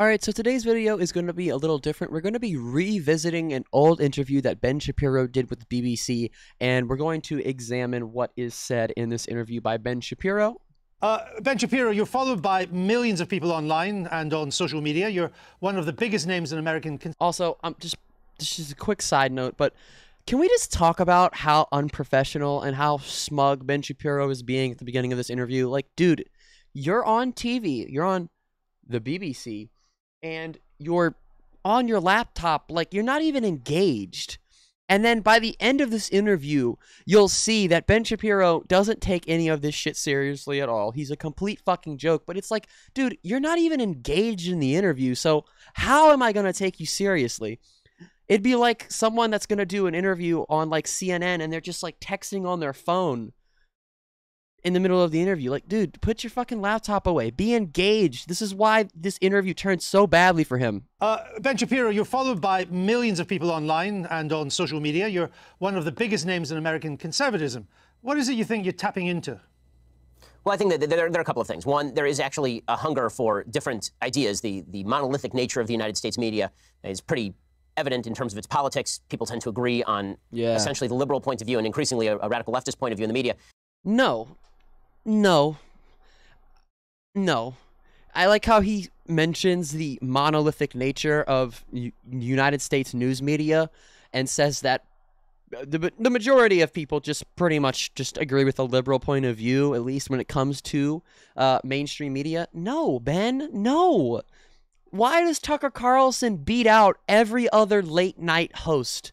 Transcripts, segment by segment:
Alright, so today's video is going to be a little different. We're going to be revisiting an old interview that Ben Shapiro did with BBC, and we're going to examine what is said in this interview by Ben Shapiro. Uh, ben Shapiro, you're followed by millions of people online and on social media. You're one of the biggest names in American. Also, um, just just a quick side note, but can we just talk about how unprofessional and how smug Ben Shapiro is being at the beginning of this interview? Like, dude, you're on TV, you're on the BBC and you're on your laptop, like you're not even engaged. And then by the end of this interview, you'll see that Ben Shapiro doesn't take any of this shit seriously at all. He's a complete fucking joke. But it's like, dude, you're not even engaged in the interview. So how am I going to take you seriously? It'd be like someone that's going to do an interview on like CNN and they're just like texting on their phone in the middle of the interview. Like, dude, put your fucking laptop away. Be engaged. This is why this interview turned so badly for him. Uh, ben Shapiro, you're followed by millions of people online and on social media. You're one of the biggest names in American conservatism. What is it you think you're tapping into? Well, I think that there, there, are a couple of things. One, there is actually a hunger for different ideas. The, the monolithic nature of the United States media is pretty evident in terms of its politics. People tend to agree on yeah. essentially the liberal point of view and increasingly a, a radical leftist point of view in the media. No, no. No. I like how he mentions the monolithic nature of U- United States news media and says that the the majority of people just pretty much just agree with a liberal point of view, at least when it comes to uh, mainstream media. No, Ben, no. Why does Tucker Carlson beat out every other late night host?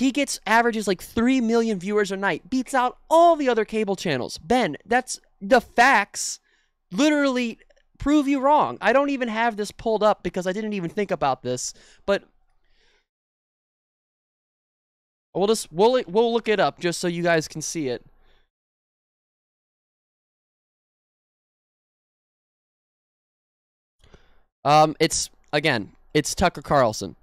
He gets averages like 3 million viewers a night, beats out all the other cable channels. Ben, that's the facts literally prove you wrong. I don't even have this pulled up because I didn't even think about this, but we'll just we'll we'll look it up just so you guys can see it. Um it's again, it's Tucker Carlson.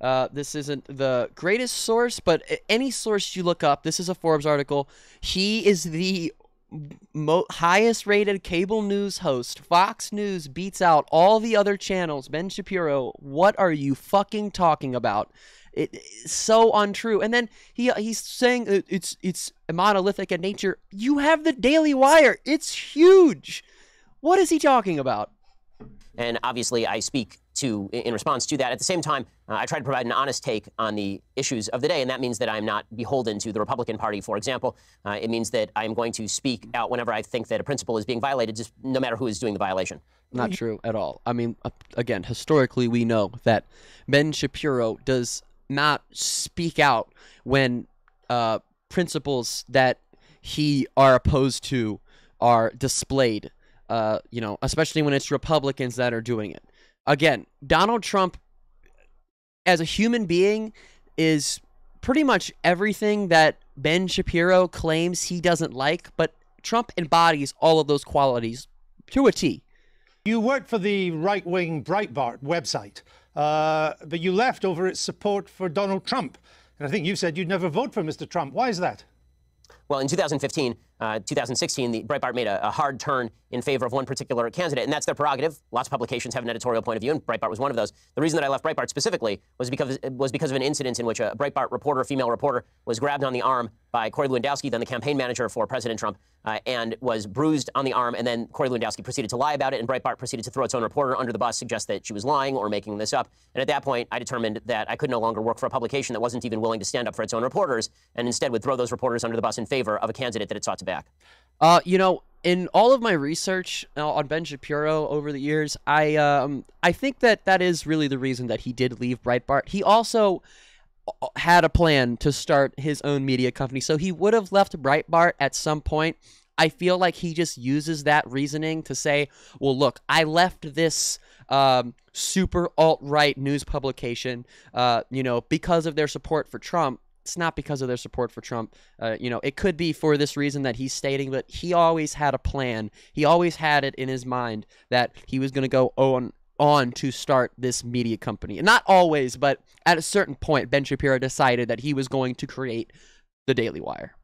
Uh, this isn't the greatest source, but any source you look up, this is a Forbes article. He is the mo- highest rated cable news host. Fox News beats out all the other channels. Ben Shapiro, what are you fucking talking about? It, it's so untrue. And then he he's saying it's it's monolithic in nature. You have the Daily Wire. It's huge. What is he talking about? And obviously, I speak to in response to that. At the same time, uh, I try to provide an honest take on the issues of the day, and that means that I'm not beholden to the Republican Party, for example. Uh, it means that I'm going to speak out whenever I think that a principle is being violated, just no matter who is doing the violation. Not true at all. I mean, uh, again, historically, we know that Ben Shapiro does not speak out when uh, principles that he are opposed to are displayed. Uh, you know, especially when it's Republicans that are doing it again, Donald Trump as a human being is pretty much everything that Ben Shapiro claims he doesn't like, but Trump embodies all of those qualities to a T. You worked for the right wing Breitbart website, uh, but you left over its support for Donald Trump. And I think you said you'd never vote for Mr. Trump. Why is that? Well, in 2015, uh, 2016, the Breitbart made a, a, hard turn in favor of one particular candidate, and that's their prerogative. Lots of publications have an editorial point of view, and Breitbart was one of those. The reason that I left Breitbart specifically was because was because of an incident in which a Breitbart reporter, a female reporter, was grabbed on the arm by Corey Lewandowski, then the campaign manager for President Trump, uh, and was bruised on the arm. And then Corey Lewandowski proceeded to lie about it, and Breitbart proceeded to throw its own reporter under the bus, suggest that she was lying or making this up. And at that point, I determined that I could no longer work for a publication that wasn't even willing to stand up for its own reporters, and instead would throw those reporters under the bus in favor of a candidate that it sought to back. Uh, you know, in all of my research uh, on Ben Shapiro over the years, I um I think that that is really the reason that he did leave Breitbart. He also uh, had a plan to start his own media company, so he would have left Breitbart at some point. I feel like he just uses that reasoning to say, "Well, look, I left this um, super alt right news publication, uh, you know, because of their support for Trump." It's not because of their support for Trump. Uh, you know, it could be for this reason that he's stating, but he always had a plan. He always had it in his mind that he was going to go on on to start this media company. And not always, but at a certain point, Ben Shapiro decided that he was going to create the Daily Wire.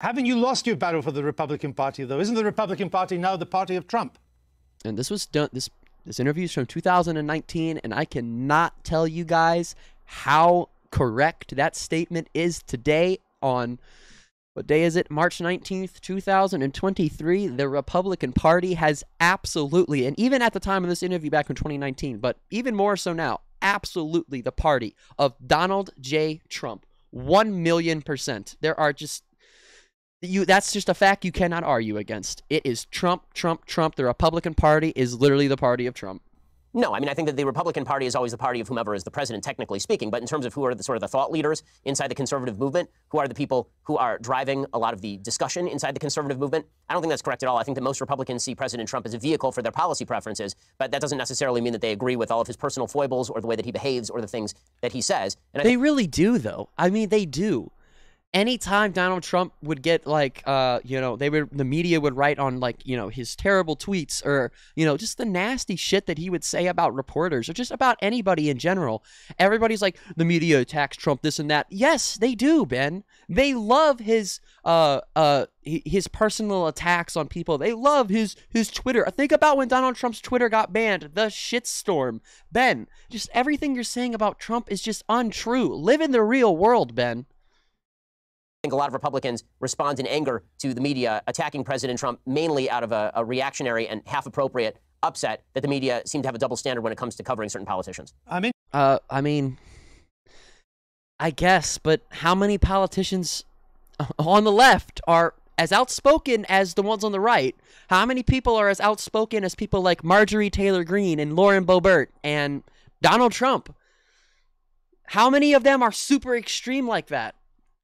Haven't you lost your battle for the Republican Party, though? Isn't the Republican Party now the party of Trump? And this was done. This This interview is from 2019, and I cannot tell you guys how correct that statement is today on what day is it? March 19th, 2023. The Republican Party has absolutely, and even at the time of this interview back in 2019, but even more so now, absolutely the party of Donald J. Trump. 1 million percent. There are just you that's just a fact you cannot argue against. It is Trump, Trump, Trump. The Republican Party is literally the party of Trump. No, I mean I think that the Republican Party is always the party of whomever is the president, technically speaking. But in terms of who are the sort of the thought leaders inside the conservative movement, who are the people who are driving a lot of the discussion inside the conservative movement, I don't think that's correct at all. I think that most Republicans see President Trump as a vehicle for their policy preferences, but that doesn't necessarily mean that they agree with all of his personal foibles or the way that he behaves or the things that he says. And I they really do, though. I mean, they do anytime Donald Trump would get like uh you know they would the media would write on like you know his terrible tweets or you know just the nasty shit that he would say about reporters or just about anybody in general. Everybody's like the media attacks Trump this and that. Yes they do Ben. They love his uh uh his personal attacks on people. They love his his Twitter. Think about when Donald Trump's Twitter got banned. The shitstorm. Ben just everything you're saying about Trump is just untrue. Live in the real world Ben think a lot of Republicans respond in anger to the media attacking President Trump, mainly out of a, a reactionary and half appropriate upset that the media seem to have a double standard when it comes to covering certain politicians. I mean, uh, I mean, I guess, but how many politicians on the left are as outspoken as the ones on the right? How many people are as outspoken as people like Marjorie Taylor Greene and Lauren Boebert and Donald Trump? How many of them are super extreme like that?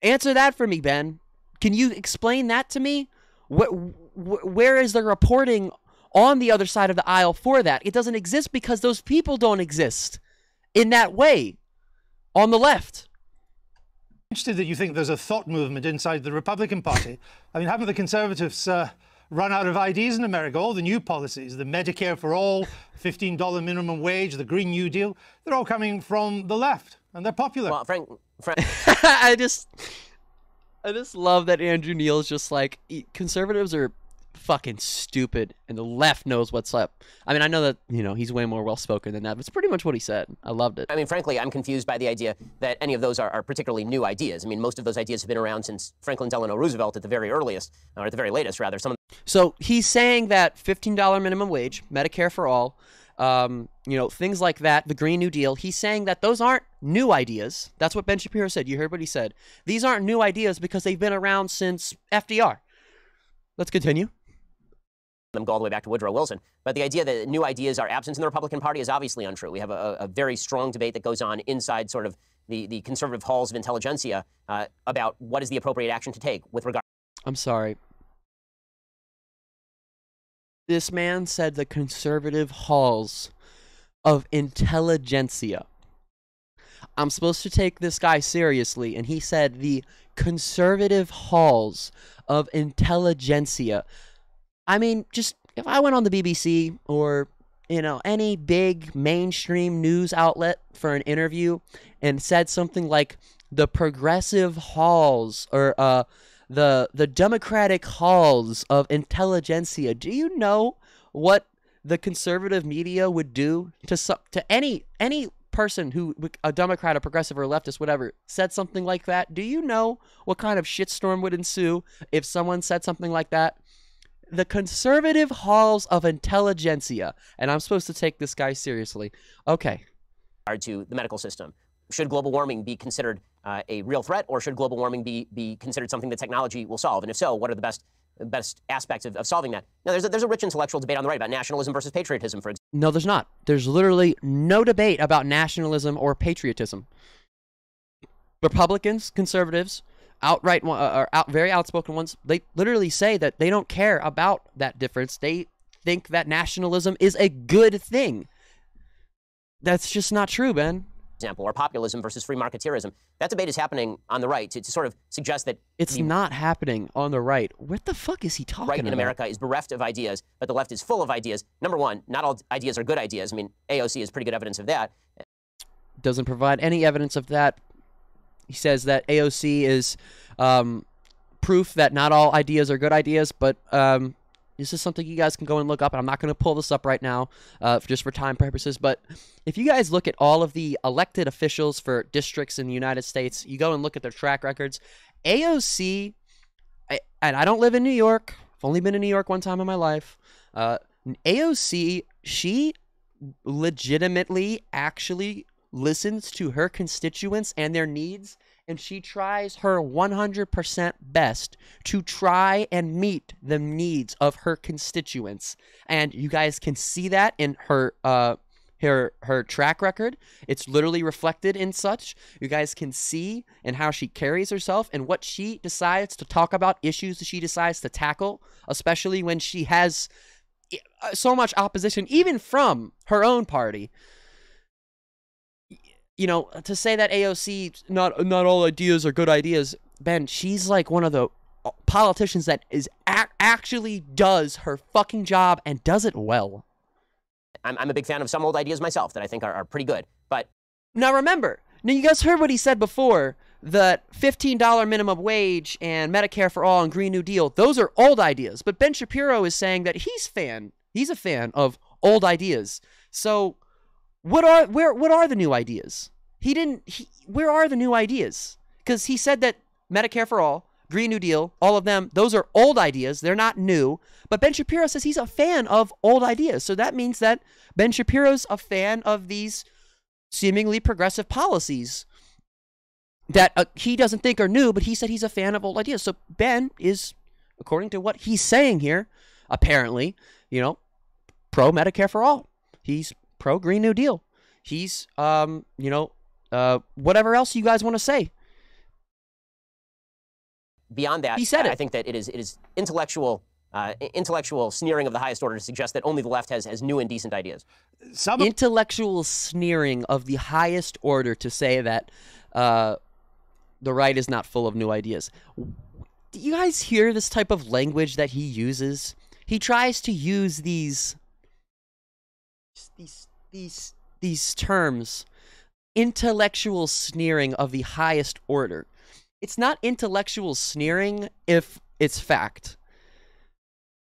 Answer that for me, Ben. Can you explain that to me? Wh- wh- where is the reporting on the other side of the aisle for that? It doesn't exist because those people don't exist in that way on the left. Interested that you think there's a thought movement inside the Republican Party. I mean, haven't the Conservatives uh, run out of ideas in America? All the new policies, the Medicare for all, $15 minimum wage, the Green New Deal, they're all coming from the left and they're popular. Well, Frank, I just, I just love that Andrew Neil's just like conservatives are fucking stupid, and the left knows what's up. I mean, I know that you know he's way more well spoken than that, but it's pretty much what he said. I loved it. I mean, frankly, I'm confused by the idea that any of those are, are particularly new ideas. I mean, most of those ideas have been around since Franklin Delano Roosevelt at the very earliest, or at the very latest, rather. Some. Of- So he's saying that $15 minimum wage, Medicare for all, um, you know, things like that, the Green New Deal. He's saying that those aren't new ideas. That's what Ben Shapiro said. You heard what he said. These aren't new ideas because they've been around since FDR. Let's continue. Them go all the way back to Woodrow Wilson. But the idea that new ideas are absent in the Republican Party is obviously untrue. We have a, a very strong debate that goes on inside sort of the, the conservative halls of intelligentsia uh, about what is the appropriate action to take with regard. I'm sorry. This man said the conservative halls of intelligentsia. I'm supposed to take this guy seriously, and he said the conservative halls of intelligentsia. I mean, just if I went on the BBC or, you know, any big mainstream news outlet for an interview and said something like the progressive halls or, uh, the the democratic halls of intelligentsia. Do you know what the conservative media would do to to any any person who a Democrat, a progressive, or a leftist, whatever, said something like that? Do you know what kind of shitstorm would ensue if someone said something like that? The conservative halls of intelligentsia, and I'm supposed to take this guy seriously. Okay. To the medical system, should global warming be considered uh, a real threat, or should global warming be, be considered something that technology will solve? And if so, what are the best best aspects of, of solving that? Now, there's a, there's a rich intellectual debate on the right about nationalism versus patriotism, for example. No, there's not. There's literally no debate about nationalism or patriotism. Republicans, conservatives, outright uh, or out, very outspoken ones, they literally say that they don't care about that difference. They think that nationalism is a good thing. That's just not true, Ben example, or populism versus free marketeerism. That debate is happening on the right to, to sort of suggest that it's the, not happening on the right. What the fuck is he talking right about? in America is bereft of ideas, but the left is full of ideas. Number one, not all ideas are good ideas. I mean, AOC is pretty good evidence of that. Doesn't provide any evidence of that. He says that AOC is um, proof that not all ideas are good ideas, but um, This is something you guys can go and look up, and I'm not going to pull this up right now, uh, just for time purposes. But if you guys look at all of the elected officials for districts in the United States, you go and look at their track records. AOC, I, and I don't live in New York. I've only been in New York one time in my life. Uh, AOC, she legitimately actually listens to her constituents and their needs and she tries her 100% best to try and meet the needs of her constituents. And you guys can see that in her uh her her track record. It's literally reflected in such. You guys can see and how she carries herself and what she decides to talk about issues that she decides to tackle especially when she has uh, so much opposition even from her own party you know, to say that AOC not not all ideas are good ideas, Ben, she's like one of the uh, politicians that is ac- actually does her fucking job and does it well. I'm, I'm a big fan of some old ideas myself that I think are, are pretty good. But now remember, now you guys heard what he said before that $15 minimum wage and Medicare for all and Green New Deal, those are old ideas. But Ben Shapiro is saying that he's fan, he's a fan of old ideas. So what are where what are the new ideas? He didn't. He, where are the new ideas? Because he said that Medicare for all, Green New Deal, all of them, those are old ideas. They're not new. But Ben Shapiro says he's a fan of old ideas. So that means that Ben Shapiro's a fan of these seemingly progressive policies that uh, he doesn't think are new, but he said he's a fan of old ideas. So Ben is, according to what he's saying here, apparently, you know, pro Medicare for all. He's pro Green New Deal. He's, um, you know, uh, whatever else you guys want to say. Beyond that, he said I it. think that it is it is intellectual uh, intellectual sneering of the highest order to suggest that only the left has, has new and decent ideas. Some intellectual sneering of the highest order to say that uh, the right is not full of new ideas. Do you guys hear this type of language that he uses? He tries to use these these these these terms intellectual sneering of the highest order. It's not intellectual sneering if it's fact.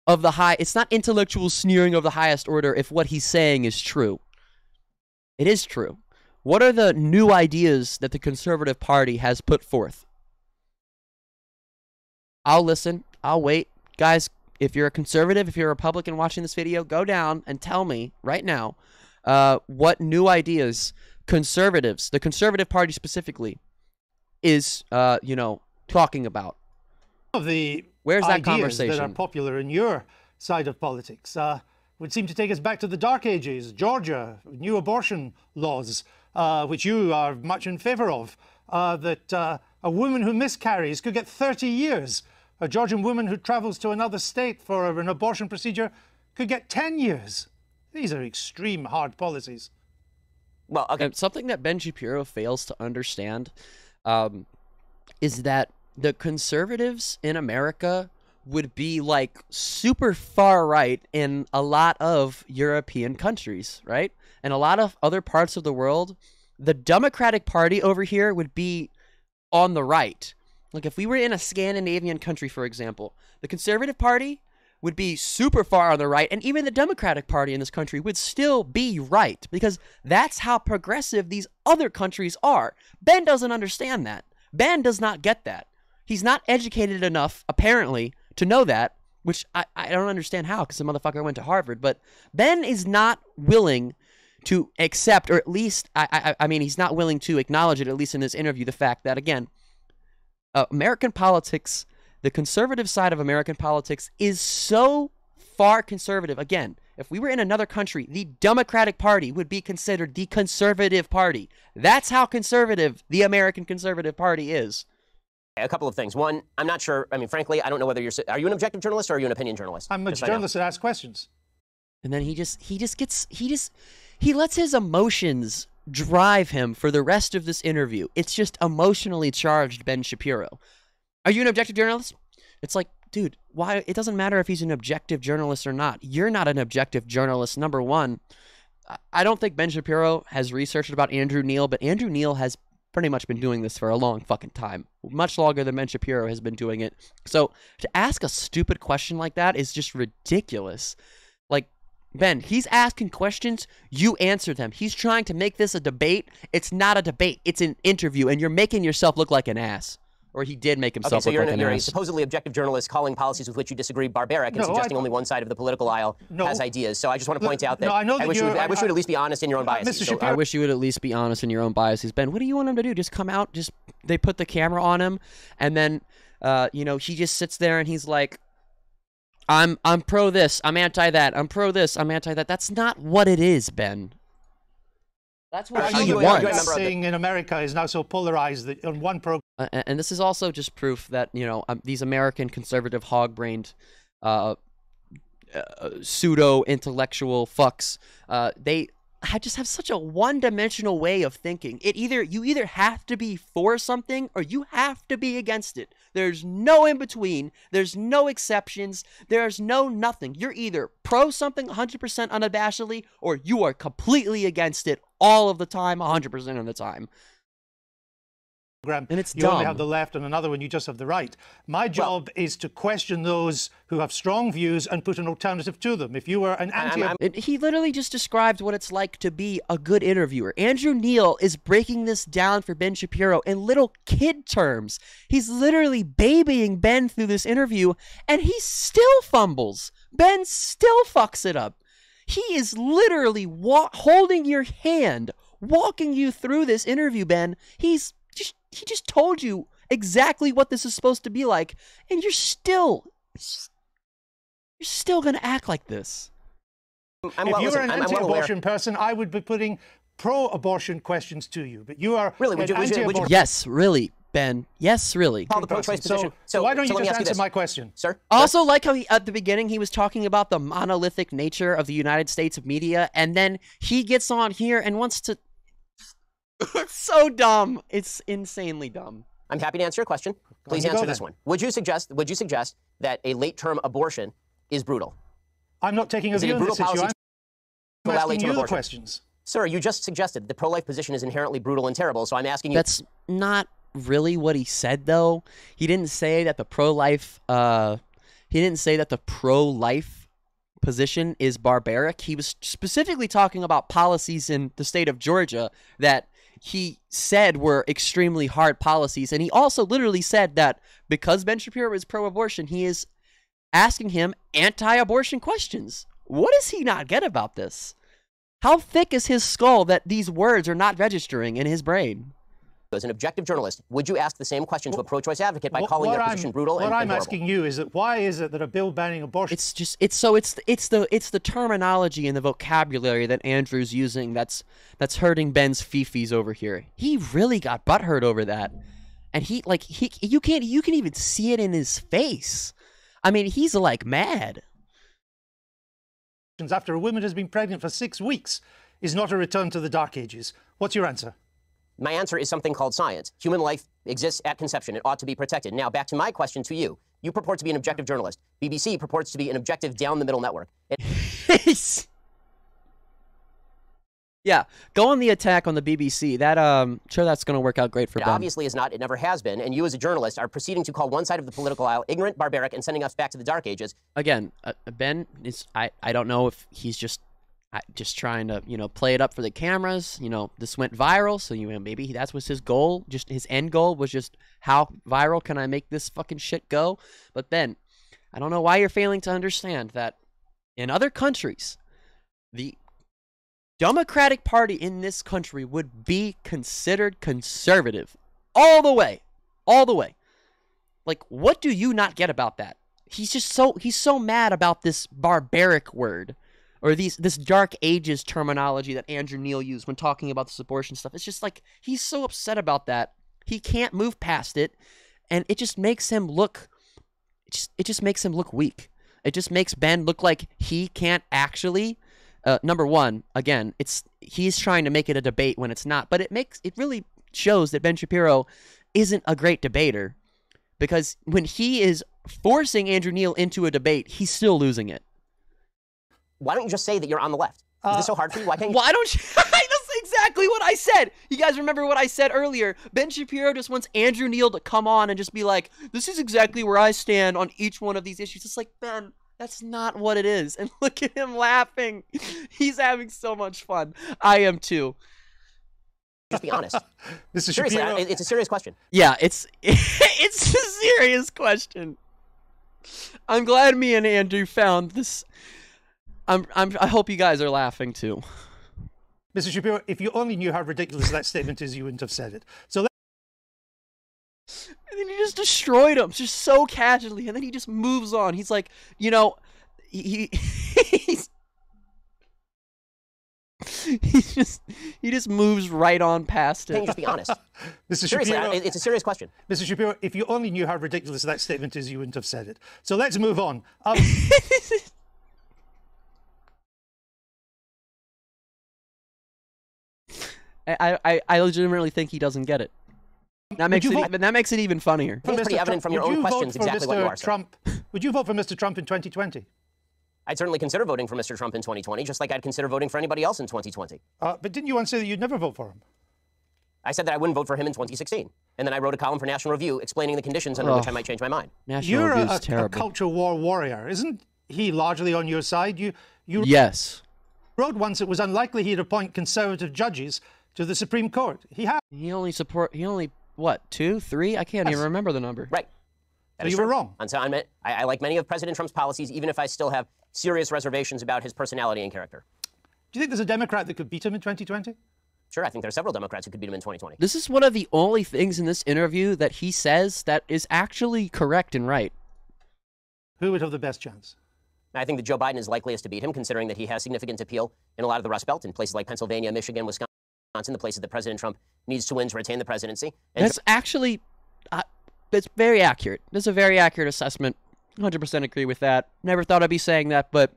Of the high it's not intellectual sneering of the highest order if what he's saying is true. It is true. What are the new ideas that the Conservative Party has put forth? I'll listen. I'll wait. Guys, if you're a conservative, if you're a Republican watching this video, go down and tell me right now uh, what new ideas conservatives, the Conservative Party specifically, is uh, you know talking about. of the Where's that ideas that are popular in your side of politics uh, would seem to take us back to the dark ages, Georgia, new abortion laws, uh, which you are much in favour of, uh, that uh, a woman who miscarries could get 30 years. A Georgian woman who travels to another state for an abortion procedure could get 10 years. These are extreme hard policies. Well, okay. And something that Ben Shapiro fails to understand um, is that the conservatives in America would be like super far right in a lot of European countries, right? And a lot of other parts of the world, the Democratic Party over here would be on the right. Like if we were in a Scandinavian country, for example, the Conservative Party would be super far on the right, and even the Democratic Party in this country would still be right because that's how progressive these other countries are. Ben doesn't understand that. Ben does not get that. He's not educated enough, apparently, to know that, which I, I don't understand how because the motherfucker went to Harvard. But Ben is not willing to accept, or at least, I, I, I mean, he's not willing to acknowledge it, at least in this interview, the fact that, again, uh, American politics, the conservative side of American politics is so far conservative. Again, if we were in another country, the Democratic Party would be considered the conservative party. That's how conservative the American Conservative Party is. a couple of things. One, I'm not sure. I mean, frankly, I don't know whether you're. Are you an objective journalist or are you an opinion journalist? I'm a Just so I know. journalist that asks questions. And then he just he just gets he just he lets his emotions drive him for the rest of this interview. It's just emotionally charged Ben Shapiro. Are you an objective journalist? It's like, dude, why it doesn't matter if he's an objective journalist or not. You're not an objective journalist number 1. I- I don't think Ben Shapiro has researched about Andrew Neil, but Andrew Neil has pretty much been doing this for a long fucking time, much longer than Ben Shapiro has been doing it. So to ask a stupid question like that is just ridiculous. Like Ben, he's asking questions, you answer them. He's trying to make this a debate. It's not a debate, it's an interview, and you're making yourself look like an ass. Or he did make himself Okay, so look you're, like an, an you're a ass. supposedly objective journalist calling policies with which you disagree barbaric and No, suggesting I- only one side of the political aisle No. has ideas. So I just want to point out that, no, I know that wish you would, you're- I wish you would at least be honest in your own Uh, biases. Mr. So, uh, Shapiro- I wish you would at least be honest in your own biases. Ben, what do you want him to do? Just come out, just they put the camera on him, and then uh, you know, he just sits there and he's like I'm I'm pro this, I'm anti that, I'm pro this, I'm anti that. That's not what it is, Ben. That's what he you- wants. member of the- saying in America is now so polarized that on one program Uh, and this is also just proof that you know um, these American conservative hog-brained, uh, uh, pseudo-intellectual fucks, uh, they ha- just have such a one-dimensional way of thinking. It either you either have to be for something or you have to be against it. There's no in between. There's no exceptions. There's no nothing. You're either pro something 100% unabashedly or you are completely against it all of the time, 100% of the time. And it's you only have the left and another one you just have the right. My job is to question those who have strong views and put an alternative to them. If you were an I'm- anti I'm- he literally just described what it's like to be a good interviewer. Andrew Neil is breaking this down for Ben Shapiro in little kid terms. He's literally babying Ben through this interview, and he still fumbles. Ben still fucks it up. He is literally holding your hand, walking you through this interview, Ben. He's he just told you exactly what this is supposed to be like, and you're still you're still gonna act like this. I'm if well, you were an I'm, I'm well anti-abortion person, I would be putting pro-abortion questions to you. But you are Really, would an you- would you- would you- anti-abortion Yes, really, Ben. Yes, really. Call the pro-choice person. position. So, why don't so you just ask you answer my question? Sir? I also like how he at the beginning he was talking about the monolithic nature of the United States of media, and then he gets on here and wants to. It's so dumb. It's insanely dumb. I'm happy to answer your question. Please answer this then. one. Would you suggest would you suggest that a late-term abortion is brutal? I'm not taking a Is it view on brutal this issue. I'm to allow asking late-term you the questions. Sir, you just suggested the pro-life position is inherently brutal and terrible, so I'm asking you That's not really what he said, though. He didn't say that the pro-life. Uh, he didn't say that the pro-life position is barbaric. He was specifically talking about policies in the state of Georgia that he said were extremely hard policies, and he also literally said that because Ben Shapiro is pro-abortion, he is asking him anti-abortion questions. What does he not get about this? How thick is his skull that these words are not registering in his brain? As an objective journalist, would you ask the same question to a pro-choice advocate by What- calling what their I'm- position brutal What and, I'm horrible? asking you is that why is it that a bill banning abortion It's just it's so it's it's the it's the terminology and the vocabulary that Andrew's using that's that's hurting Ben's fifis over here. He really got butthurt over that, and he like he you can't you can even see it in his face. I mean, he's like mad. after a woman has been pregnant for six weeks is not a return to the dark ages? What's your answer? My answer is something called science. Human life exists at conception. It ought to be protected. Now, back to my question to you. You purport to be an objective journalist. BBC purports to be an objective down the middle network. It- yeah, go on the attack on the BBC. That um, sure that's gonna work out great for It Ben. obviously is not. It never has been. And you, as a journalist, are proceeding to call one side of the political aisle ignorant, barbaric, and sending us back to the dark ages. again, uh, Ben is I I don't know if he's just Just trying to you know play it up for the cameras. You know, this went viral, so you know maybe that was his goal. Just his end goal was just how viral can I make this fucking shit go? But Ben, I don't know why you're failing to understand that in other countries, the Democratic Party in this country would be considered conservative all the way, all the way. Like, what do you not get about that? He's just so he's so mad about this barbaric word or these this dark ages terminology that Andrew Neil used when talking about this abortion stuff. It's just like he's so upset about that. He can't move past it, and it just makes him look. It just it just makes him look weak. It just makes Ben look like he can't actually. Uh, number one, again, it's he's trying to make it a debate when it's not, but it makes it really shows that Ben Shapiro isn't a great debater because when he is forcing Andrew Neil into a debate, he's still losing it. Why don't you just say that you're on the left? Is Uh, this so hard for you? Why can't you? Why don't you? That's exactly what I said. You guys remember what I said earlier? Ben Shapiro just wants Andrew Neil to come on and just be like, "This is exactly where I stand on each one of these issues." It's like Ben, that's not what it is. And look at him laughing. He's having so much fun. I am too. Just be honest. Mr. Seriously, I- it's a serious question. Yeah, it's it's a serious question. I'm glad me and Andrew found this. I'm, I'm I hope you guys are laughing too. Mr. Shapiro, if you only knew how ridiculous that statement is, you wouldn't have said it. So let- And then he just destroyed him, just so casually. And then he just moves on. He's like, you know, he, he he's he just he just moves right on past I think it. just be honest. Mr. Seriously, Shapiro, I- it's a serious question. Mr. Shapiro, if you only knew how ridiculous that statement is, you wouldn't have said it. So let's move on. Um, I, I I legitimately think he doesn't get it. That makes it vote- even, that makes it even funnier. think it's pretty Mr. evident from your would own you vote questions for exactly what you Mr. are, sir. Trump, would you vote for Mr. Trump in 2020? I'd certainly consider voting for Mr. Trump in 2020, just like I'd consider voting for anybody else in 2020. Uh, but didn't you once say that you'd never vote for him? I said that I wouldn't vote for him in 2016. And then I wrote a column for National Review explaining the conditions under which I might change my mind. National You're a, Review's a- a culture war warrior. Isn't he largely on your side? You, you yes, wrote once it was unlikely he'd appoint conservative judges to the Supreme Court. He has. he only support he only what two three? I can't even remember the number. Right. That So is you were wrong. And so I'm, I, I like many of President Trump's policies, even if I still have serious reservations about his personality and character. Do you think there's a Democrat that could beat him in 2020? Sure, I think there are several Democrats who could beat him in 2020. This is one of the only things in this interview that he says that is actually correct and right. Who would have the best chance? I think that Joe Biden is likeliest to beat him, considering that he has significant appeal in a lot of the Rust Belt, in places like Pennsylvania, Michigan, Wisconsin, the places that President Trump needs to win to retain the presidency. And That's actually, uh, that's very accurate. That's a very accurate assessment. 100% agree with that. Never thought I'd be saying that, but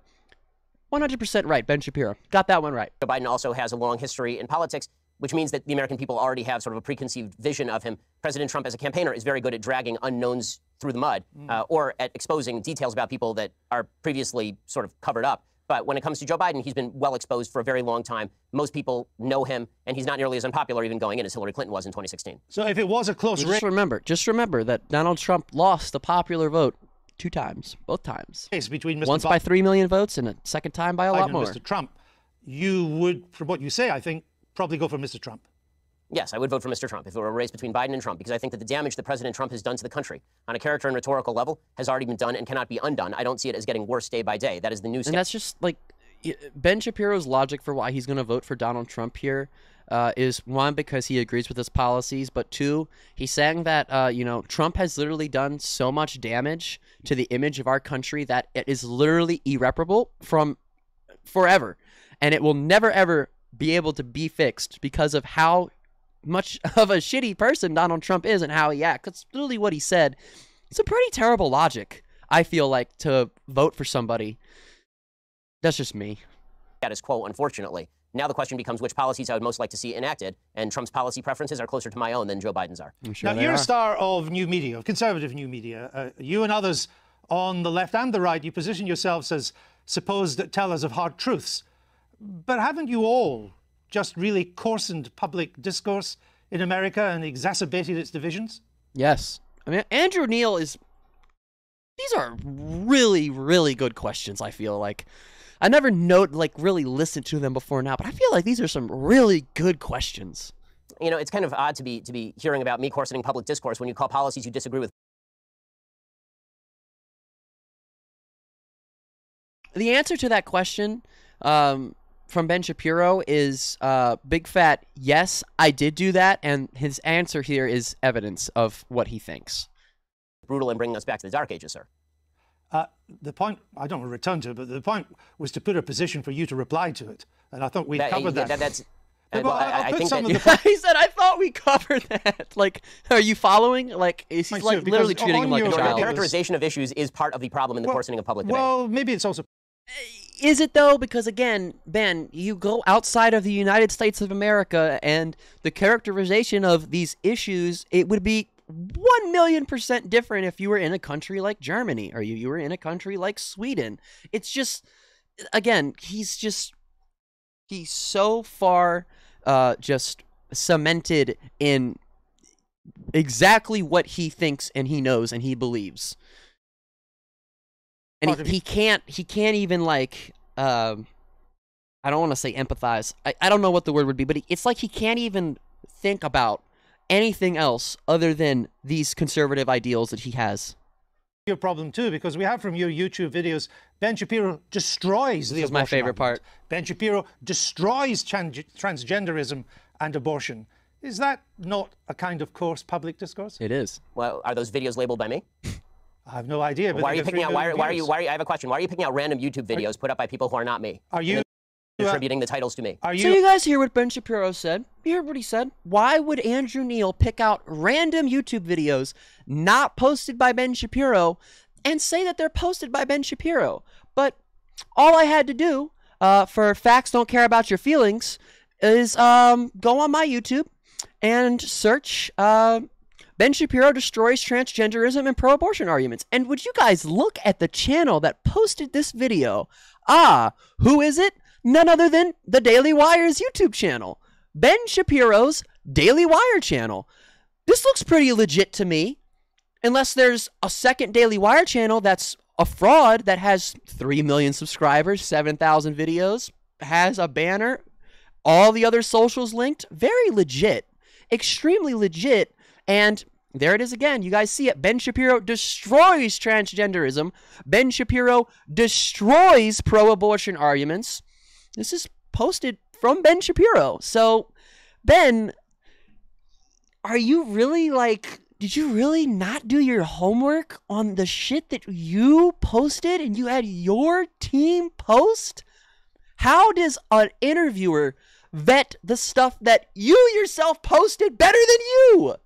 100% right. Ben Shapiro got that one right. Joe Biden also has a long history in politics, which means that the American people already have sort of a preconceived vision of him. President Trump, as a campaigner, is very good at dragging unknowns through the mud uh, or at exposing details about people that are previously sort of covered up. But when it comes to Joe Biden, he's been well exposed for a very long time. Most people know him, and he's not nearly as unpopular even going in as Hillary Clinton was in 2016. So if it was a close Just remember, just remember that Donald Trump lost the popular vote two times, both times. race between Mr. Once Biden by 3 million votes and a second time by a lot and more. Mr. Trump, you would, from what you say, I think, probably go for Mr. Trump. Yes, I would vote for Mr. Trump if it were a race between Biden and Trump because I think that the damage that President Trump has done to the country on a character and rhetorical level has already been done and cannot be undone. I don't see it as getting worse day by day. That is the new And that's just like Ben Shapiro's logic for why he's going to vote for Donald Trump here uh, is one because he agrees with his policies, but two, he's saying that uh, you know Trump has literally done so much damage to the image of our country that it is literally irreparable from forever, and it will never ever be able to be fixed because of how much of a shitty person Donald Trump is and how he acts. That's literally what he said. It's a pretty terrible logic. I feel like to vote for somebody that's just me. status quo, unfortunately. Now the question becomes which policies I would most like to see enacted, and Trump's policy preferences are closer to my own than Joe Biden's are. Sure now, you're are. a star of new media, of conservative new media. Uh, you and others on the left and the right, you position yourselves as supposed tellers of hard truths. But haven't you all just really coarsened public discourse in America and exacerbated its divisions? Yes. I mean, Andrew Neil is. These are really, really good questions. I feel like I never note like really listened to them before now, but I feel like these are some really good questions. You know, it's kind of odd to be to be hearing about me coarsening public discourse when you call policies you disagree with The answer to that question um, from Ben Shapiro is uh, big fat yes, I did do that, and his answer here is evidence of what he thinks. brutal and bringing us back to the dark ages, sir. Uh, the point, I don't want to return to it, but the point was to put a position for you to reply to it. And I thought we That- covered that. that- that's. But well, I'll I, I think that of the he said, "I thought we covered that." Like, are you following? Like, is he Like, like literally because treating him like a your- your child? Character- characterization of issues is part of the problem in the Well- coarsening of public debate. well, maybe it's also Is it though? Because again, Ben, you go outside of the United States of America, and the characterization of these issues, it would be one million percent different if you were in a country like Germany or you, you were in a country like Sweden. It's just, again, he's just, he's so far uh, just cemented in exactly what he thinks and he knows and he believes. And he, he can't he can't even like um I don't want to say empathize. I, I don't know what the word would be, but he, it's like he can't even think about anything else other than these conservative ideals that he has. your problem too, because we have from your YouTube videos, Ben Shapiro destroys the This is my favorite argument. part. Ben Shapiro destroys tran- transgenderism and abortion. Is that not a kind of coarse public discourse? It is. Well, are those videos labeled by me? I have no idea. But Why are you picking out? Why are, why are you? Why are you? I have a question. Why are you picking out random YouTube videos put up by people who are not me? Are you? uh, Attributing the titles to me. Are you? So you? you guys hear what Ben Shapiro said? You heard what he said? Why would Andrew Neil pick out random YouTube videos not posted by Ben Shapiro and say that they're posted by Ben Shapiro? But all I had to do uh, for facts don't care about your feelings is um, go on my YouTube and search uh, Ben Shapiro destroys transgenderism and pro-abortion arguments. And would you guys look at the channel that posted this video? Ah, who is it? None other than the Daily Wire's YouTube channel. Ben Shapiro's Daily Wire channel. This looks pretty legit to me. Unless there's a second Daily Wire channel that's a fraud that has 3 million subscribers, 7,000 videos, has a banner, all the other socials linked. Very legit. Extremely legit. And there it is again. You guys see it. Ben Shapiro destroys transgenderism. Ben Shapiro destroys pro abortion arguments. This is posted from Ben Shapiro. So, Ben, are you really like, did you really not do your homework on the shit that you posted and you had your team post? How does an interviewer vet the stuff that you yourself posted better than you?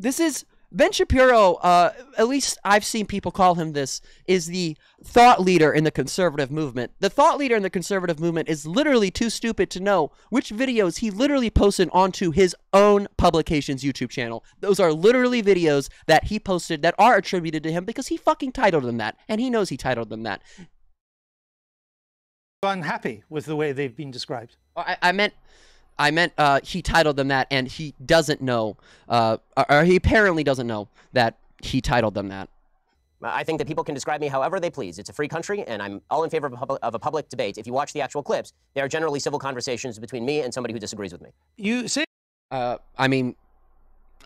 This is Ben Shapiro, uh, at least I've seen people call him this, is the thought leader in the conservative movement. The thought leader in the conservative movement is literally too stupid to know which videos he literally posted onto his own publication's YouTube channel. Those are literally videos that he posted that are attributed to him because he fucking titled them that, and he knows he titled them that. unhappy with the way they've been described? I, I meant, I meant uh, he titled them that, and he doesn't know, uh, or- or he apparently doesn't know that he titled them that. I think that people can describe me however they please. It's a free country, and I'm all in favor of a, public, of a public debate. If you watch the actual clips, they are generally civil conversations between me and somebody who disagrees with me. You say Uh, I mean,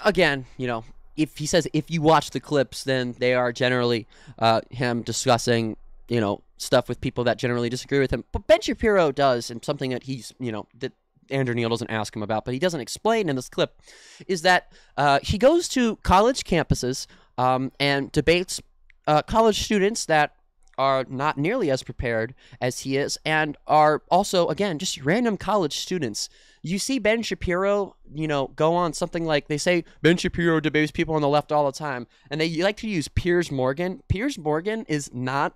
again, you know, if he says if you watch the clips, then they are generally uh, him discussing, you know, stuff with people that generally disagree with him. But Ben Shapiro does, and something that he's, you know, that Andrew Neil doesn't ask him about, but he doesn't explain in this clip, is that uh, he goes to college campuses um, and debates uh, college students that are not nearly as prepared as he is and are also again just random college students. You see ben shapiro you know go on something like they say ben shapiro debates people on the left all the time and they like to use piers morgan. Piers morgan is not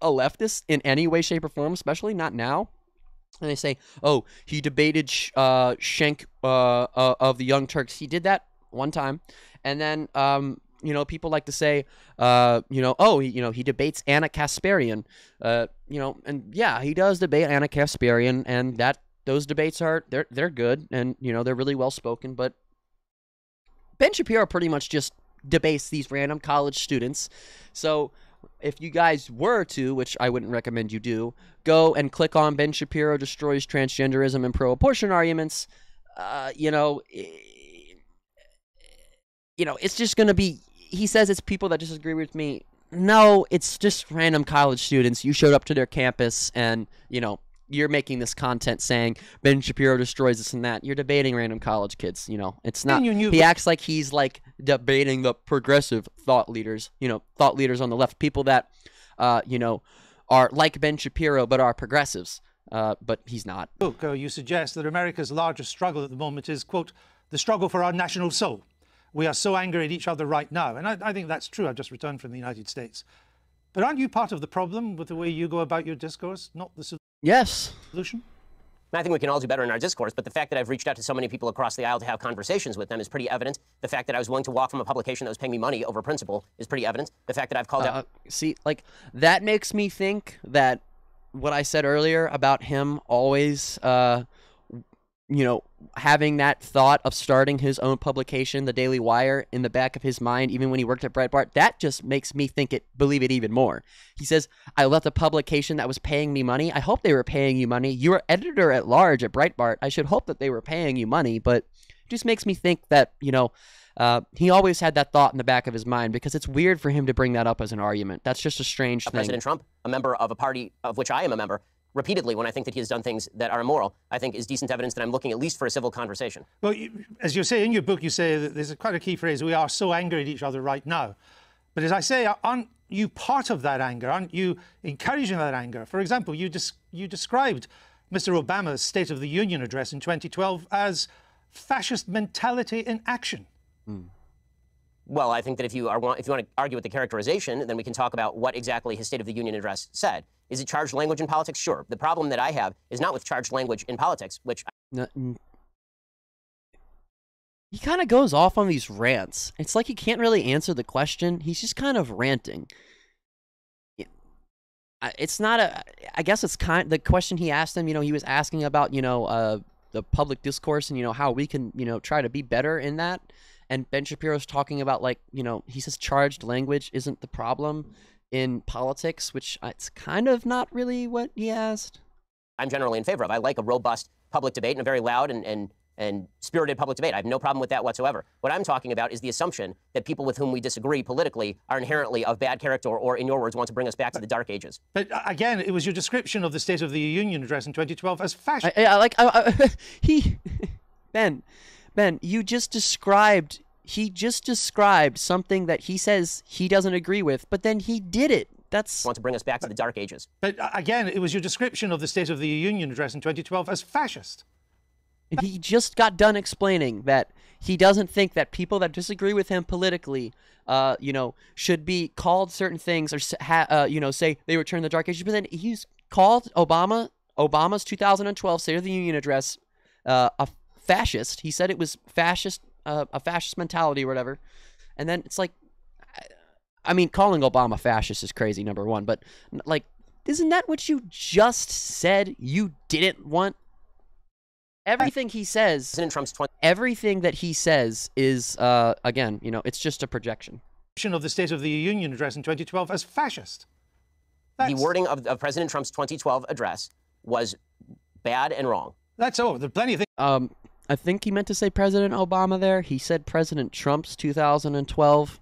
a leftist in any way shape or form especially not now and they say oh he debated uh, Cenk uh, uh, of the young turks. He did that one time. And then um, you know people like to say uh, you know oh he, you know he debates ana kasparian. Uh, you know and yeah he does debate ana kasparian and that those debates are they're they're good and you know they're really well spoken but ben shapiro pretty much just debates these random college students. So if you guys were to, which I wouldn't recommend you do, go and click on Ben Shapiro destroys transgenderism and pro-abortion arguments, uh, you know, you know, it's just going to be. He says it's people that disagree with me. No, it's just random college students. You showed up to their campus, and you know, you're making this content saying Ben Shapiro destroys this and that. You're debating random college kids. You know, it's not. You knew- he acts like he's like debating the progressive thought leaders. You know, thought leaders on the left, people that, uh, you know, are like Ben Shapiro but are progressives. Uh, but he's not. uh, you suggest that America's largest struggle at the moment is, quote, the struggle for our national soul. We are so angry at each other right now. And I, I think that's true. I've just returned from the United States. But aren't you part of the problem with the way you go about your discourse, not the Yes. solution? I think we can all do better in our discourse, but the fact that I've reached out to so many people across the aisle to have conversations with them is pretty evident. The fact that I was willing to walk from a publication that was paying me money over principle is pretty evident. The fact that I've called out Uh, see, like that makes me think that what I said earlier about him always uh, you know, having that thought of starting his own publication, The Daily Wire, in the back of his mind, even when he worked at Breitbart, that just makes me think it, believe it even more. He says, I left a publication that was paying me money. I hope they were paying you money. You're editor at large at Breitbart. I should hope that they were paying you money, but it just makes me think that, you know, uh, he always had that thought in the back of his mind because it's weird for him to bring that up as an argument. That's just a strange thing. President Trump, a member of a party of which I am a member, repeatedly when I think that he has done things that are immoral, I think is decent evidence that I'm looking at least for a civil conversation. Well, you, as you say in your book, you say that there's quite a key phrase: "We are so angry at each other right now." But as I say, aren't you part of that anger? Aren't you encouraging that anger? For example, you des- you described Mr. Obama's State of the Union address in 2012 as fascist mentality in action. Mm. Well, I think that if you are if you want to argue with the characterization, then we can talk about what exactly his State of the Union address said. Is it charged language in politics? Sure. The problem that I have is not with charged language in politics, which no, he kind of goes off on these rants. It's like he can't really answer the question. He's just kind of ranting. It's not a. I guess it's kind. The question he asked him, you know, he was asking about, you know, uh, the public discourse and you know how we can, you know, try to be better in that and Ben Shapiro's talking about like you know he says charged language isn't the problem in politics, which uh, it's kind of not really what he asked. I'm generally in favor of. I like a robust public debate and a very loud and, and and spirited public debate. I have no problem with that whatsoever. What I'm talking about is the assumption that people with whom we disagree politically are inherently of bad character or, in your words, want to bring us back to the dark ages. But uh, again, it was your description of the State of the Union address in 2012 as fascist. I, I, like I, I, he, Ben, Ben, you just described he just described something that he says he doesn't agree with, but then he did it. That's want to bring us back to the dark ages. But uh, again, it was your description of the State of the Union address in 2012 as fascist. And he just got done explaining that he doesn't think that people that disagree with him politically, uh, you know, should be called certain things or, ha- uh, you know, say they return the dark ages. But then he's called Obama, Obama's 2012 State of the Union address, uh, a fascist. He said it was fascist, uh, a fascist mentality or whatever. And then it's like, I mean, calling Obama fascist is crazy, number one. But like, isn't that what you just said you didn't want? Everything he says, President Trump's 20- everything that he says is, uh, again, you know, it's just a projection. Of the State of the Union address in 2012 as fascist. That's... The wording of, of President Trump's 2012 address was bad and wrong. That's all. There's plenty of things. Um, I think he meant to say President Obama there. He said President Trump's 2012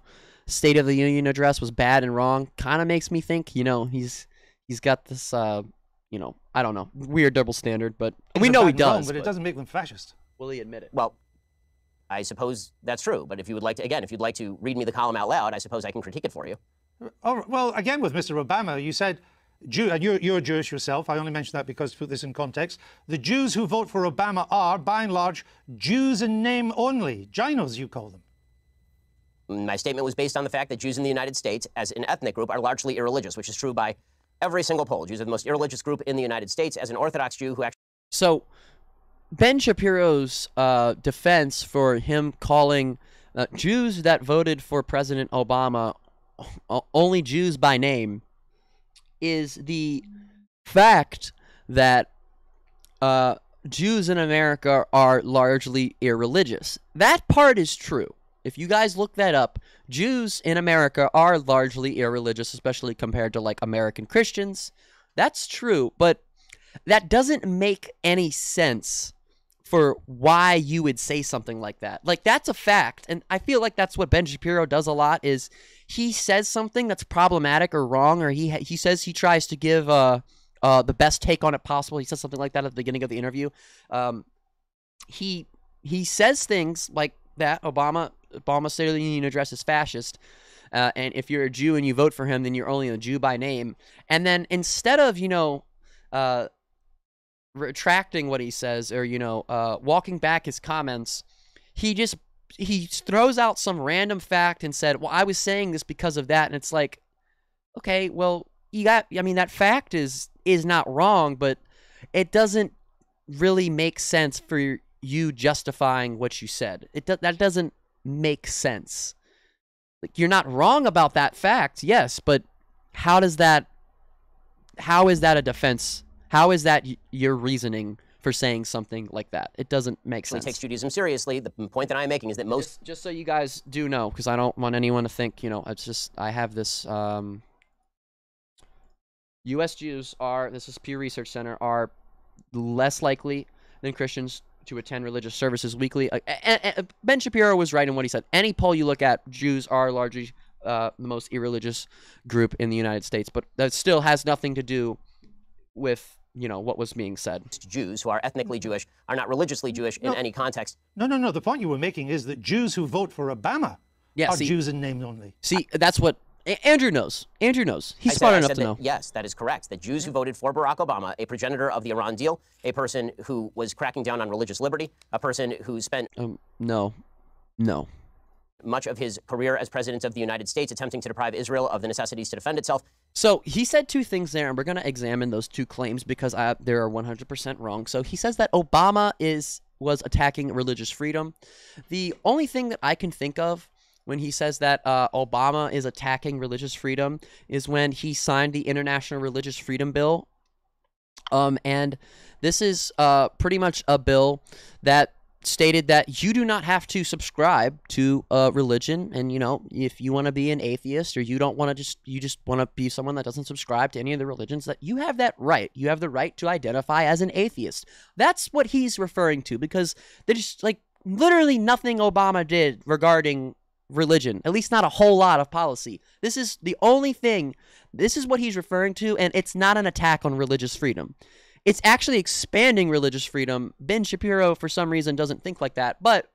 State of the Union address was bad and wrong. Kind of makes me think, you know, he's he's got this, uh, you know, I don't know, weird double standard, but we know he does. Wrong, but, but it doesn't make them fascist. Will he admit it? Well, I suppose that's true. But if you would like to, again, if you'd like to read me the column out loud, I suppose I can critique it for you. Oh, well, again, with Mr. Obama, you said Jew, and you're, you're Jewish yourself. I only mention that because to put this in context. The Jews who vote for Obama are, by and large, Jews in name only. JINOs, you call them. My statement was based on the fact that Jews in the United States, as an ethnic group, are largely irreligious, which is true by every single poll. Jews are the most irreligious group in the United States. As an Orthodox Jew who actually. So, Ben Shapiro's uh, defense for him calling uh, Jews that voted for President Obama only Jews by name is the fact that uh, Jews in America are largely irreligious. That part is true. If you guys look that up, Jews in America are largely irreligious, especially compared to like American Christians. That's true, but that doesn't make any sense for why you would say something like that. Like that's a fact, and I feel like that's what Ben Shapiro does a lot. Is he says something that's problematic or wrong, or he he says he tries to give uh uh the best take on it possible. He says something like that at the beginning of the interview. Um, he he says things like that. Obama Obama State of the Union address is fascist. Uh, and if you're a Jew and you vote for him, then you're only a Jew by name. And then instead of, you know, uh, retracting what he says or you know uh, walking back his comments he just he throws out some random fact and said well i was saying this because of that. And it's like okay well you got i mean that fact is is not wrong but it doesn't really make sense for you justifying what you said. It do- that doesn't make sense. Like you're not wrong about that fact yes but how does that how is that a defense how is that your reasoning for saying something like that. It doesn't make sense. takes Judaism seriously. The point that I'm making is that most just, just so you guys do know, because I don't want anyone to think, you know, it's just I have this. Um, U.S. Jews are this is Pew Research Center are less likely than Christians to attend religious services weekly. Uh, a- ben Shapiro was right in what he said. Any poll you look at, Jews are largely uh, the most irreligious group in the United States, but that still has nothing to do with you know what was being said. Jews who are ethnically Jewish are not religiously Jewish in any context. No, no, no. The point you were making is that Jews who vote for Obama Yeah, are see- Jews in name only. See, that's what a- Andrew knows. Andrew knows. He's said- smart enough to that- know. Yes, that is correct. That Jews who voted for Barack Obama, a progenitor of the Iran deal, a person who was cracking down on religious liberty, a person who spent Um, no, no. Much of his career as president of the United States attempting to deprive Israel of the necessities to defend itself. So he said two things there, and we're going to examine those two claims because I, they are 100% wrong. So he says that Obama is was attacking religious freedom. The only thing that I can think of when he says that uh, Obama is attacking religious freedom is when he signed the International Religious Freedom Bill. Um, and this is uh, pretty much a bill that stated that you do not have to subscribe to a religion. And you know if you want to be an atheist or you don't want to just you just want to be someone that doesn't subscribe to any of the religions that you have that right. You have the right to identify as an atheist. That's what he's referring to because there's like literally nothing obama did regarding religion at least not a whole lot of policy. This is the only thing this is what he's referring to and it's not an attack on religious freedom it's actually expanding religious freedom. Ben Shapiro, for some reason, doesn't think like that. But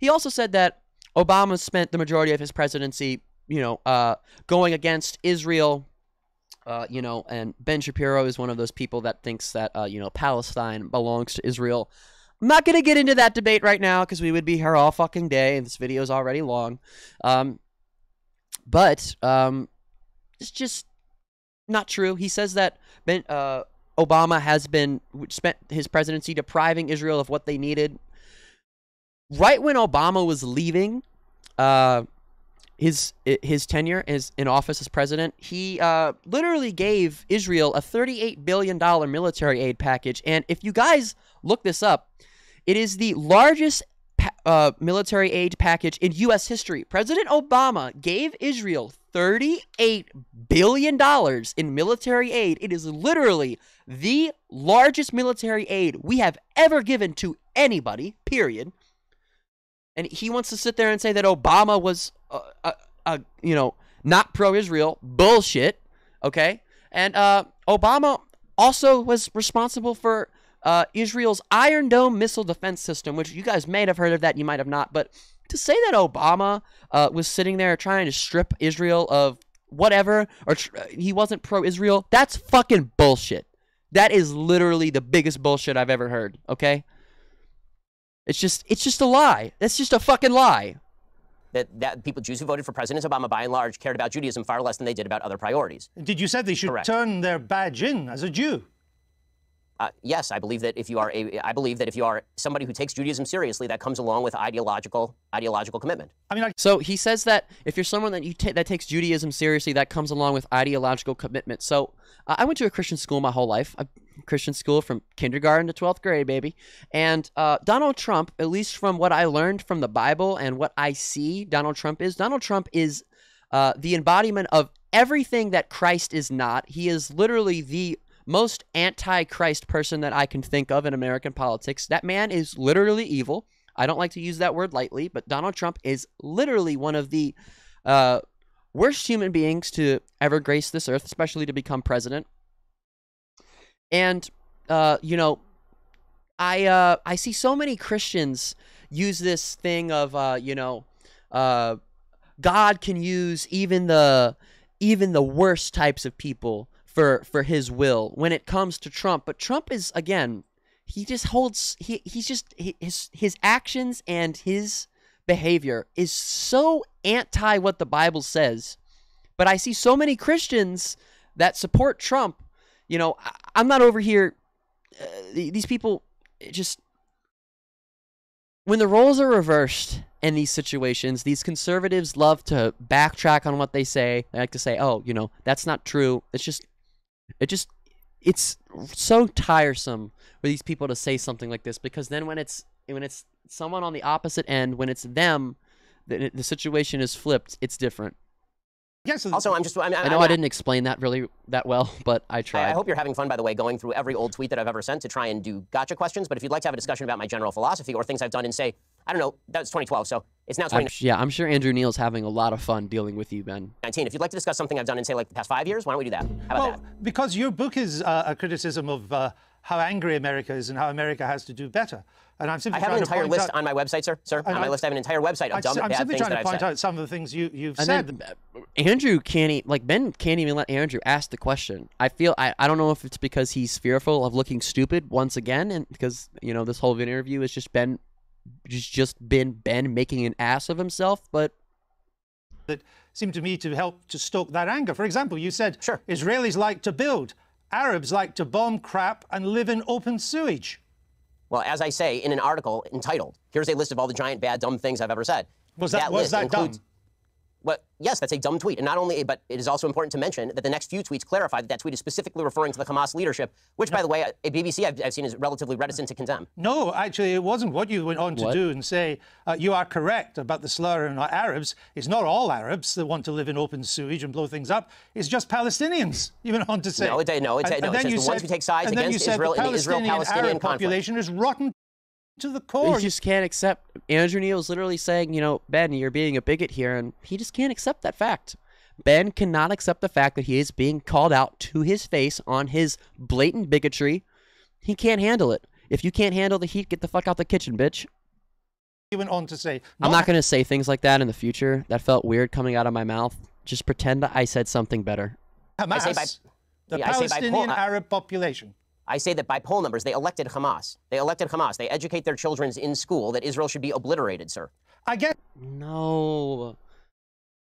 he also said that Obama spent the majority of his presidency, you know, uh, going against Israel. Uh, you know, and Ben Shapiro is one of those people that thinks that uh, you know Palestine belongs to Israel. I'm not gonna get into that debate right now because we would be here all fucking day, and this video is already long. Um, but um, it's just not true. He says that Ben, uh, Obama has been spent his presidency depriving Israel of what they needed. Right when Obama was leaving, uh, his his tenure as in office as president, he uh, literally gave Israel a thirty-eight billion dollar military aid package. And if you guys look this up, it is the largest uh, military aid package in U.S. history. President Obama gave Israel $38 billion in military aid. It is literally the largest military aid we have ever given to anybody, period. And he wants to sit there and say that Obama was, uh, uh, uh, you know, not pro Israel. Bullshit. Okay? And uh, Obama also was responsible for uh, Israel's Iron Dome missile defense system, which you guys may have heard of that, you might have not. But to say that Obama uh, was sitting there trying to strip Israel of whatever, or tr- he wasn't pro Israel, that's fucking bullshit. That is literally the biggest bullshit I've ever heard, okay? It's just it's just a lie. That's just a fucking lie. That, that people, Jews who voted for President Obama, by and large, cared about Judaism far less than they did about other priorities. Did you said they should Correct. turn their badge in as a Jew? Uh, yes, I believe that if you are a, I believe that if you are somebody who takes Judaism seriously, that comes along with ideological ideological commitment. I mean, I, So he says that if you're someone that you ta- that takes Judaism seriously, that comes along with ideological commitment. So uh, I went to a Christian school my whole life, a Christian school from kindergarten to twelfth grade, baby. And uh, Donald Trump, at least from what I learned from the Bible and what I see, Donald Trump is Donald Trump is uh, the embodiment of everything that Christ is not. He is literally the most anti-Christ person that I can think of in American politics. That man is literally evil. I don't like to use that word lightly, but Donald Trump is literally one of the uh, worst human beings to ever grace this earth, especially to become president. And uh, you know, I uh, I see so many Christians use this thing of uh, you know, uh, God can use even the even the worst types of people for for His will when it comes to Trump. But Trump is again, he just holds he he's just his his actions and his behavior is so anti what the Bible says. But I see so many Christians that support Trump. You know, I, I'm not over here. Uh, these people just when the roles are reversed in these situations, these conservatives love to backtrack on what they say. They like to say, "Oh, you know, that's not true." It's just, it just, it's so tiresome for these people to say something like this because then when it's when it's someone on the opposite end, when it's them, the, the situation is flipped. It's different. Yes. so- Also, I'm just. I, mean, I know I didn't explain that really that well, but I I, tried. I hope you're having fun, by the way, going through every old tweet that I've ever sent to try and do gotcha questions. But if you'd like to have a discussion about my general philosophy or things I've done in, say, I don't know, that was 2012, so it's now I'm yeah, I'm sure Andrew Neil's having a lot of fun dealing with you, Ben. 19. If you'd like to discuss something I've done in, say, like the past five years, why don't we do that? How about Well, that? because your book is uh, a criticism of uh, how angry America is and how America has to do better. And I'm simply I have an entire list out, on my website, sir. Sir, on I- my list, I have an entire website of I- dumb, I'm bad simply things trying that to I've point out some of the things you, you've And said. then uh, Andrew can't e- like Ben can't even let Andrew ask the question. I feel I, I don't know if it's because he's fearful of looking stupid once again, and because you know this whole interview has just been just just been Ben making an ass of himself. But that seemed to me to help to stoke that anger. For example, you said Sure. Israelis like to build, Arabs like to bomb crap and live in open sewage. Well, as I say in an article entitled, here's a list of all the giant, bad, dumb things I've ever said. Was that, was list that includes, dumb? Well, yes, that's a dumb tweet. And not only, but it is also important to mention that the next few tweets clarify that that tweet is specifically referring to the Hamas leadership, which, by the way, a BBC I've, I've seen is relatively reticent to condemn. No, actually, it wasn't what you went on to What? do and say. Uh, you are correct about the slur on Arabs. It's not all Arabs that want to live in open sewage and blow things up. It's just Palestinians. You went on to say. No, it- no, it- And- no, and it's then just you the ones said- who take sides and then you against said Israel the in the Israel-Palestinian Palestinian-Arab conflict. population is rotten to the he core. just can't accept. Andrew Neil is literally saying, you know, Ben, you're being a bigot here, and he just can't accept that fact. Ben cannot accept the fact that he is being called out to his face on his blatant bigotry. He can't handle it. If you can't handle the heat, get the fuck out the kitchen, bitch. He went on to say. I'm not going to say things like that in the future. That felt weird coming out of my mouth. Just pretend that I said something better. Hamas, say by- the yeah, I say by Palestinian Arab population. I say that by poll numbers, they elected Hamas. They elected Hamas. They educate their children in school that Israel should be obliterated, sir. I get No.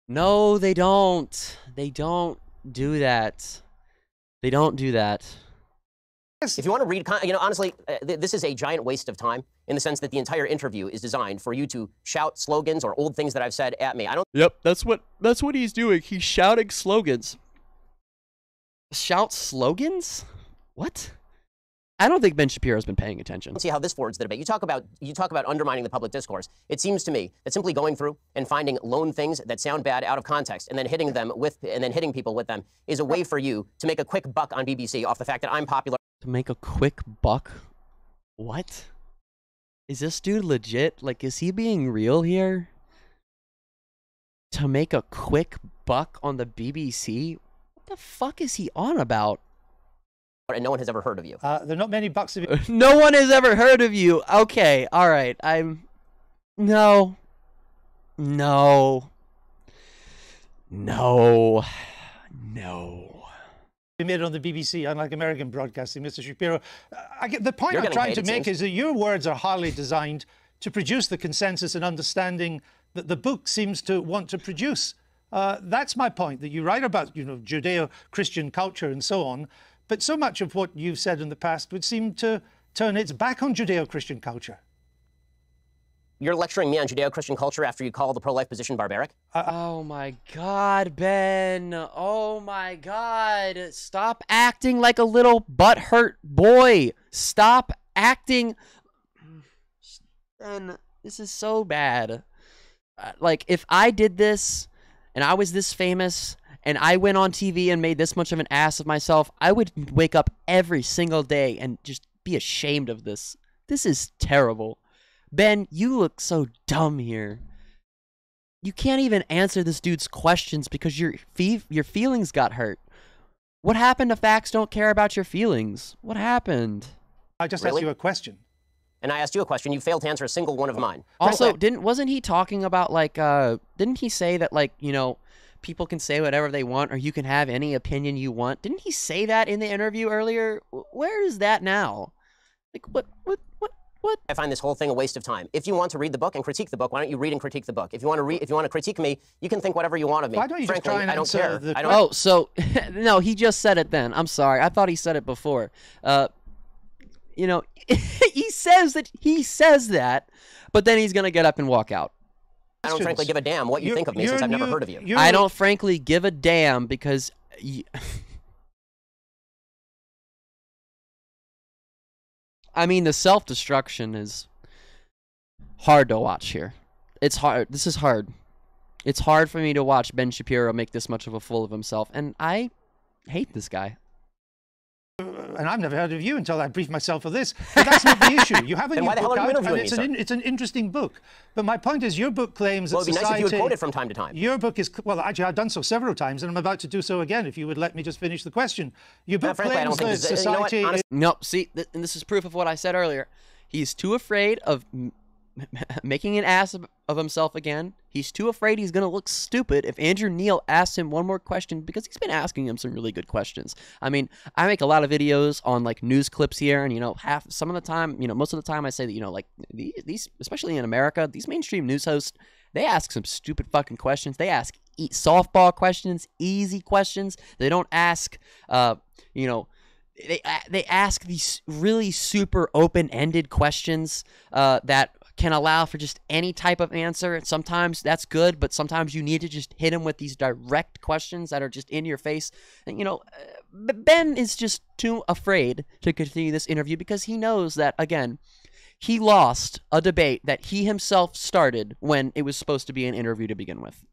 No, they don't. They don't do that. They don't do that. If you want to read, you know, honestly, uh, th- this is a giant waste of time in the sense that the entire interview is designed for you to shout slogans or old things that I've said at me. I don't Yep, that's what that's what he's doing. He's shouting slogans. Shout slogans? What? I don't think Ben Shapiro's been paying attention. see how this forwards the debate. You talk about you talk about undermining the public discourse. It seems to me that simply going through and finding lone things that sound bad out of context and then hitting them with and then hitting people with them is a way for you to make a quick buck on BBC off the fact that I'm popular. To make a quick buck? What? Is this dude legit? Like, is he being real here? To make a quick buck on the BBC? What the fuck is he on about? And no one has ever heard of you. uh, there are not many bucks of you. no one has ever heard of you. Okay, all right. I'm no, no, no, no. be made it on the BBC, unlike American broadcasting, Mr. Shapiro. Uh, I get, the point You're I'm trying to make seems. is that your words are highly designed to produce the consensus and understanding that the book seems to want to produce. Uh, that's my point. That you write about, you know, Judeo-Christian culture and so on, but so much of what you've said in the past would seem to turn its back on Judeo-Christian culture. You're lecturing me on Judeo-Christian culture after you call the pro-life position barbaric. Oh my god, Ben. Oh my god. Stop acting like a little butthurt boy. Stop acting. Ben, this is so bad. Uh, Like, if I did this and I was this famous and I went on TV and made this much of an ass of myself, I would wake up every single day and just be ashamed of this. This is terrible. Ben, you look so dumb here you can't even answer this dude's questions because your fe- your feelings got hurt. What happened to facts don't care about your feelings? What happened? I just Really? asked you a question. And I asked you a question. You failed to answer a single one of mine. Also, didn't wasn't he talking about like uh didn't he say that like, you know, people can say whatever they want or you can have any opinion you want? Didn't he say that in the interview earlier? Where is that now? Like what what what what? I find this whole thing a waste of time. If you want to read the book and critique the book, why don't you read and critique the book? If you want to read, if you want to critique me, you can think whatever you want of me. Why don't you just Frankly, try and I don't answer care. the I don't. Oh, so no, he just said it then. I'm sorry. I thought he said it before. Uh, you know, he says that he says that, but then he's gonna get up and walk out. I don't frankly give a damn what you you're, think of me since I've never heard of you. I don't frankly give a damn because. I mean, the self destruction is hard to watch here. It's hard. This is hard. It's hard for me to watch Ben Shapiro make this much of a fool of himself, and I hate this guy and I've never heard of you until I briefed myself for this. But that's not the issue. You have a Then new why the hell book you out, and interviewing it's me, an, it's an interesting book. But my point is, your book claims Well, that it'd be nice if society. you would quote it from time to time. Your book is well, actually, I've done so several times, and I'm about to do so again. If you would let me just finish the question, your book frankly, I don't claims think that this- you know what, society. honestly- Nope. See, th- and this is proof of what I said earlier. He's too afraid of m- making an ass of, himself again. He's too afraid he's going to look stupid if Andrew Neil asks him one more question because he's been asking him some really good questions. I mean, I make a lot of videos on like news clips here, and you know, half some of the time, you know, most of the time, I say that you know, like these, especially in America, these mainstream news hosts, they ask some stupid fucking questions. They ask e- softball questions, easy questions. They don't ask, uh, you know they they ask these really super open-ended questions uh, that can allow for just any type of answer. And sometimes that's good, but sometimes you need to just hit them with these direct questions that are just in your face. And you know, uh, Ben is just too afraid to continue this interview because he knows that again. He lost a debate that he himself started when it was supposed to be an interview to begin with.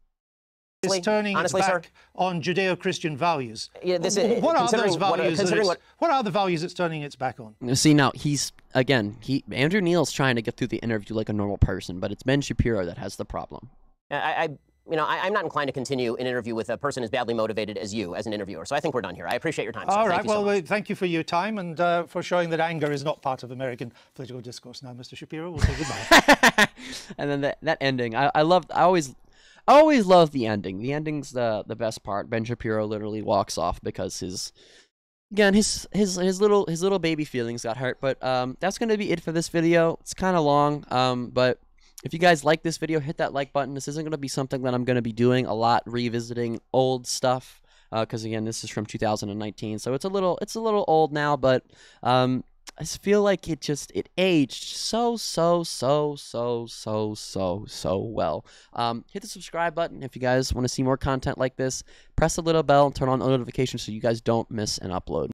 Is turning honestly, its sir- back on Judeo-Christian values. Yeah, this Wh- what are those values? that considering it's- what are the values it's turning its back on? See now he's again he Andrew Neil's trying to get through the interview like a normal person, but it's Ben Shapiro that has the problem. I, I you know, I, I'm not inclined to continue an interview with a person as badly motivated as you as an interviewer. So I think we're done here. I appreciate your time. sir. All Thank right. you so Well, much. uh, thank you for your time and uh, for showing that anger is not part of American political discourse. Now, Mr. Shapiro, we'll say goodbye. and then that that ending, I I love I always I always love the ending. The ending's the the best part. Ben Shapiro literally walks off because his again his his his little his little baby feelings got hurt. But um that's gonna be it for this video. It's kind of long. Um but if you guys like this video, hit that like button. This isn't gonna be something that I'm gonna be doing a lot, revisiting old stuff. Because again, this is from 2019, so it's a little it's a little old now. But um I feel like it just it aged so so so so so so so well. Um, hit the subscribe button if you guys want to see more content like this. Press the little bell and turn on notifications so you guys don't miss an upload.